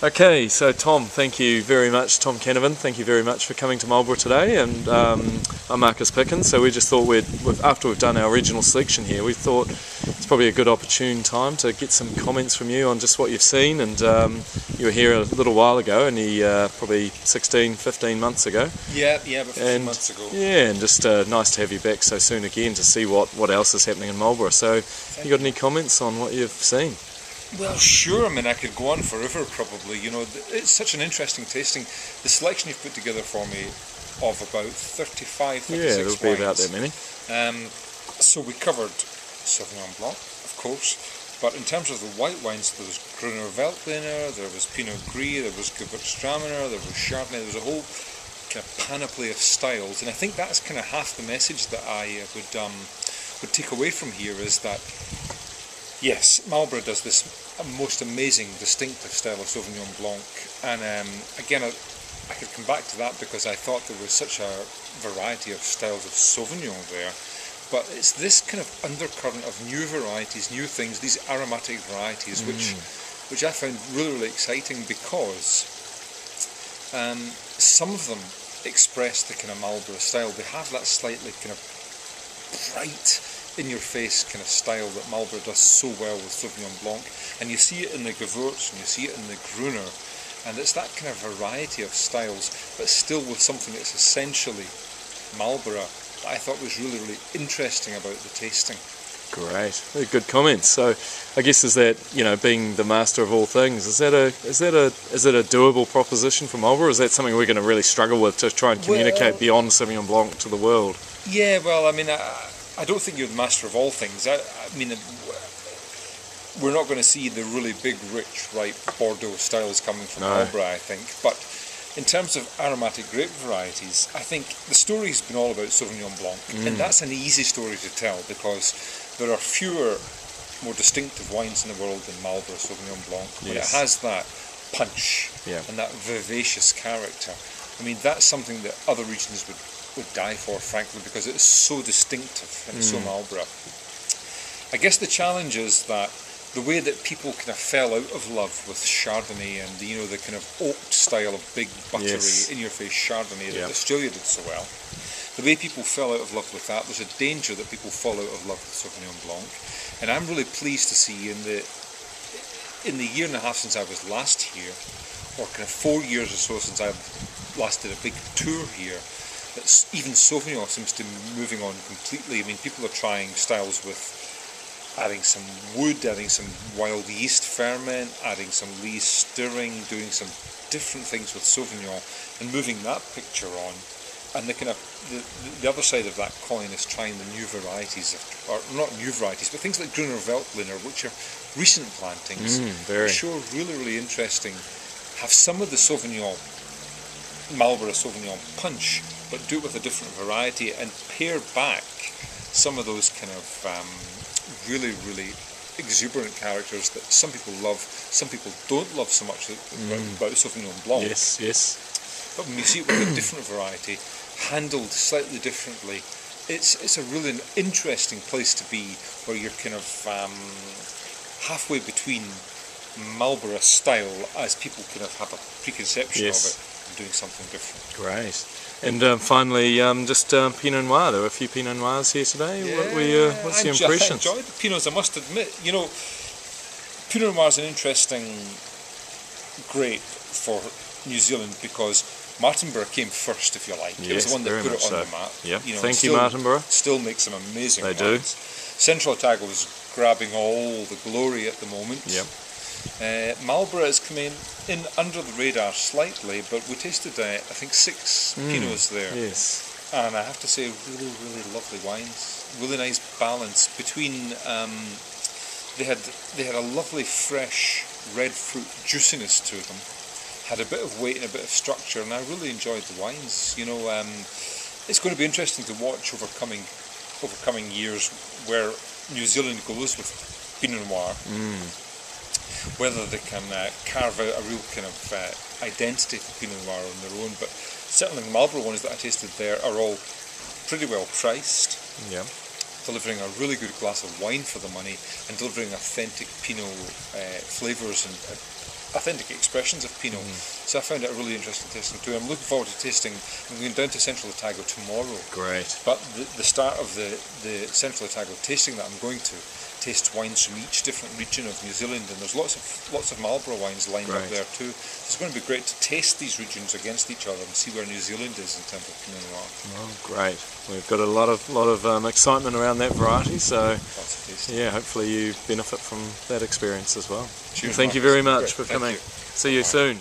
Okay, so Tom, thank you very much, Tom Cannavan. Thank you very much for coming to Marlborough today. And um, I'm Marcus Pickens. So we just thought we'd, after we've done our original selection here, we thought it's probably a good opportune time to get some comments from you on just what you've seen. And um, you were here a little while ago, only uh, probably 16, 15 months ago. Yeah, yeah, about 15 and, months ago. Yeah, and just uh, nice to have you back so soon again to see what, what else is happening in Marlborough. So, you got any comments on what you've seen? Well, sure. I mean, I could go on forever, probably. You know, it's such an interesting tasting. The selection you've put together for me of about 35, 36 Yeah, there'll be about that many. Um, so we covered Sauvignon Blanc, of course, but in terms of the white wines, there was Gruner Veltliner, there was Pinot Gris, there was Gewürztraminer, there was Chardonnay, there was a whole kind of panoply of styles, and I think that's kind of half the message that I would um, would take away from here is that Yes, Marlborough does this most amazing, distinctive style of Sauvignon Blanc, and um, again, I, I, could come back to that because I thought there was such a variety of styles of Sauvignon there. But it's this kind of undercurrent of new varieties, new things, these aromatic varieties, mm. which which I found really, really exciting because um, some of them express the kind of Marlborough style. They have that slightly kind of bright in your face kind of style that Marlborough does so well with Sauvignon Blanc. And you see it in the Gewurz and you see it in the Gruner. And it's that kind of variety of styles, but still with something that's essentially Marlborough that I thought was really, really interesting about the tasting. Great, good comments. So, I guess is that you know being the master of all things is that a is that a is it a doable proposition for Marlborough? Is that something we're going to really struggle with to try and communicate well, beyond Sauvignon Blanc to the world? Yeah, well, I mean, I, I don't think you're the master of all things. I, I mean, we're not going to see the really big, rich, ripe Bordeaux styles coming from no. I think. But in terms of aromatic grape varieties, I think the story's been all about Sauvignon Blanc, mm. and that's an easy story to tell because there are fewer, more distinctive wines in the world than Marlborough Sauvignon Blanc, but yes. it has that punch yeah. and that vivacious character. I mean, that's something that other regions would would die for, frankly, because it's so distinctive and mm. so Marlborough. I guess the challenge is that the way that people kind of fell out of love with Chardonnay and you know the kind of oaked style of big buttery yes. in your face Chardonnay that yep. Australia did so well. The way people fell out of love with that, there's a danger that people fall out of love with Sauvignon Blanc. And I'm really pleased to see in the in the year and a half since I was last here, or kind of four years or so since I last did a big tour here, even Sauvignon seems to be moving on completely. I mean, people are trying styles with adding some wood, adding some wild yeast ferment, adding some lees stirring, doing some different things with Sauvignon, and moving that picture on. And the kind of the, the other side of that coin is trying the new varieties, of, or not new varieties, but things like Gruner Veltliner, which are recent plantings, mm, very. sure really really interesting. Have some of the Sauvignon, Marlborough Sauvignon punch, but do it with a different variety and pare back some of those kind of um, really, really exuberant characters that some people love, some people don't love so much mm. about Sauvignon Blanc. Yes, yes. But when you see it with a different variety, handled slightly differently, it's it's a really interesting place to be, where you're kind of um, halfway between Marlborough style, as people kind of have a preconception yes. of it, doing something different. Great. And um, finally, um, just um, Pinot Noir. There were a few Pinot Noirs here today. Yeah, what were your, what's your impressions? I enjoyed the Pinots, I must admit. You know, Pinot Noir is an interesting grape for New Zealand because Martinborough came first, if you like. Yes, it was the one that put it on so. the map. Yep. You know, Thank still, you, Martinborough. Still makes some amazing They wines. do. Central Otago is grabbing all the glory at the moment. Yep. Uh, Marlborough is coming in under the radar slightly, but we tasted, uh, I think, six mm, Pinots there. Yes. And I have to say, really, really lovely wines. Really nice balance between. Um, they had they had a lovely fresh red fruit juiciness to them. Had a bit of weight and a bit of structure, and I really enjoyed the wines. You know, um, it's going to be interesting to watch over coming over coming years where New Zealand goes with Pinot Noir. Mm whether they can uh, carve out a real kind of uh, identity for Pinot Noir on their own. But certainly the Marlborough ones that I tasted there are all pretty well priced. Yeah. Delivering a really good glass of wine for the money and delivering authentic Pinot uh, flavours and uh, authentic expressions of Pinot. So I found it a really interesting tasting too. I'm looking forward to tasting. I'm going down to Central Otago tomorrow. Great. But the, the start of the, the Central Otago tasting that I'm going to taste wines from each different region of New Zealand, and there's lots of lots of Marlborough wines lined up there too. It's going to be great to taste these regions against each other and see where New Zealand is in terms of Pinot Noir. Oh, great. We've got a lot of lot of um, excitement around that variety, so Lots of tasting. yeah, hopefully you benefit from that experience as well. Cheers, Thank you very much Great. for coming. you. See you soon.